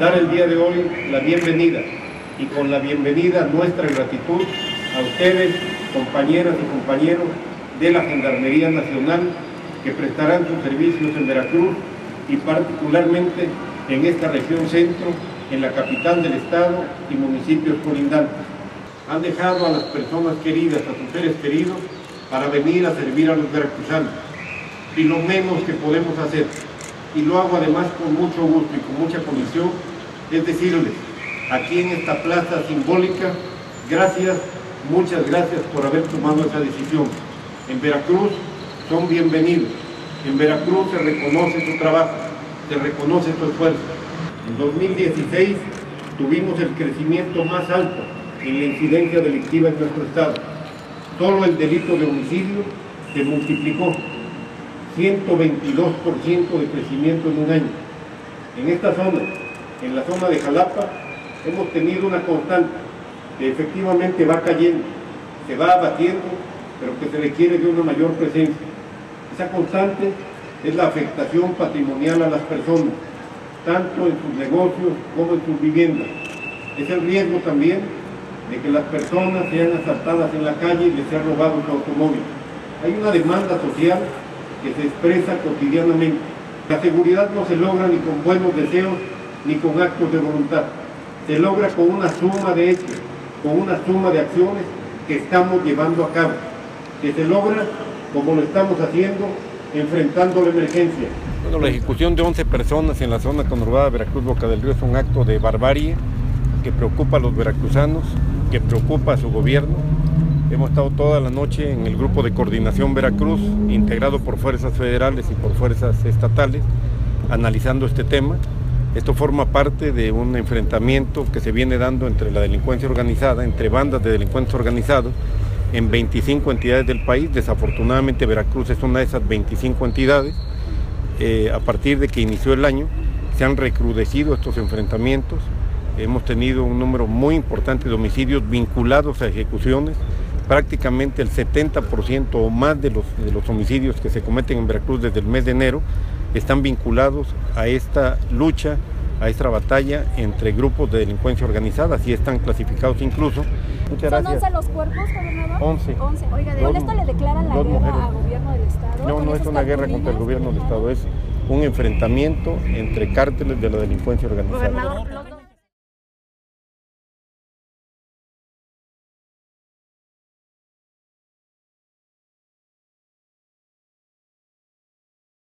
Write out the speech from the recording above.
dar el día de hoy la bienvenida y con la bienvenida nuestra gratitud a ustedes, compañeras y compañeros de la Gendarmería Nacional que prestarán sus servicios en Veracruz y particularmente en esta región centro, en la capital del estado y municipios colindantes. Han dejado a las personas queridas, a sus seres queridos, para venir a servir a los veracruzanos. Y lo menos que podemos hacer, y lo hago además con mucho gusto y con mucha convicción, es decirles, aquí en esta plaza simbólica, gracias, muchas gracias por haber tomado esa decisión. En Veracruz son bienvenidos. En Veracruz se reconoce su trabajo, se reconoce su esfuerzo. En 2016 tuvimos el crecimiento más alto en la incidencia delictiva en nuestro estado. Solo el delito de homicidio se multiplicó 122% de crecimiento en un año. En esta zona, en la zona de Jalapa, hemos tenido una constante que efectivamente va cayendo, se va abatiendo, pero que se requiere de una mayor presencia. Esa constante es la afectación patrimonial a las personas, tanto en sus negocios como en sus viviendas. Es el riesgo también de que las personas sean asaltadas en la calle y les sea robado su automóvil. Hay una demanda social que se expresa cotidianamente. La seguridad no se logra ni con buenos deseos ni con actos de voluntad. Se logra con una suma de hechos, con una suma de acciones que estamos llevando a cabo. Que se logra como lo estamos haciendo, enfrentando la emergencia. Bueno, la ejecución de 11 personas en la zona conurbada de Veracruz Boca del Río es un acto de barbarie que preocupa a los veracruzanos, que preocupa a su gobierno. Hemos estado toda la noche en el grupo de coordinación Veracruz, integrado por fuerzas federales y por fuerzas estatales, analizando este tema. Esto forma parte de un enfrentamiento que se viene dando entre la delincuencia organizada, entre bandas de delincuentes organizados, en 25 entidades del país. Desafortunadamente Veracruz es una de esas 25 entidades. Eh, a partir de que inició el año, se han recrudecido estos enfrentamientos. Hemos tenido un número muy importante de homicidios vinculados a ejecuciones. Prácticamente el 70% o más de los, de los homicidios que se cometen en Veracruz desde el mes de enero están vinculados a esta lucha, a esta batalla entre grupos de delincuencia organizada, así están clasificados incluso. Muchas ¿Son gracias. 11 los cuerpos, gobernador? 11. 11. Oiga, ¿de esto le declaran la guerra mujeres. al gobierno del Estado? No, no es una guerra contra el gobierno del Estado, es un enfrentamiento entre cárteles de la delincuencia organizada. Gobernador,